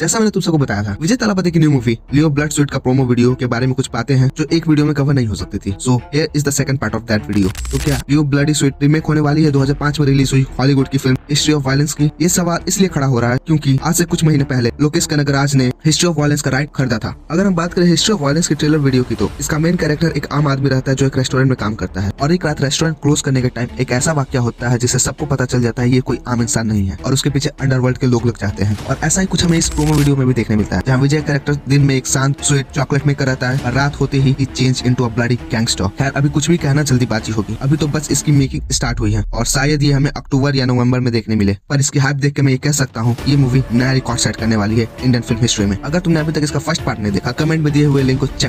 जैसा मैंने तुम सबको बताया था, विजय तालापति की न्यू मूवी लियो ब्लड स्वीट का प्रोमो वीडियो के बारे में कुछ बातें हैं जो एक वीडियो में कवर नहीं हो सकती थी। So here is the second part of that video तो क्या लियो ब्लड स्वीट रिमेक होने वाली है? 2005 में रिलीज़ हुई हॉलीवुड की फ़िल्म हिस्ट्री ऑफ़ वायलेंस की। ये सवाल इसलिए खड़ा हो रहा है क्योंकि आज से कुछ महीने पहले लोकेश कनगराज ने हिस्ट्री ऑफ़ वायलेंस का राइट खरीदा था। अगर हम बात करें हिस्ट्री ऑफ़ वायलेंस की ट्रेलर वीडियो की तो इसका मेन कैरेक्टर एक आम आदमी रहता है जो एक रेस्टोरेंट में काम करता है। और एक रात रेस्टोरेंट क्लोज करने के टाइम एक ऐसा वाक्य होता है जिससे सबको पता चल जाता है ये कोई आम इंसान नहीं है और उसके पीछे अंडरवर्ल्ड के लोग लग जाते हैं। और ऐसा ही कुछ हमें इस प्रोमो वीडियो में भी देखने मिलता है, जहाँ विजय कैरेक्टर दिन में एक शांत स्वीट चॉकलेट मेकर रहता है और रात होते ही change into a bloody gangster खैर, अभी कुछ भी कहना जल्दीबाजी होगी। अभी तो बस इसकी मेकिंग स्टार्ट हुई है और शायद ये हमें अक्टूबर या नवंबर में देखने मिले, पर इसकी हाइप देख के मैं ये कह सकता हूँ, ये मूवी नया रिकॉर्ड सेट करने वाली है इंडियन फ़िल्म हिस्ट्री में। अगर तुमने अभी तक इसका फ़र्स्ट पार्ट नहीं देखा कमेंट में दिए हुए लिंक को चेक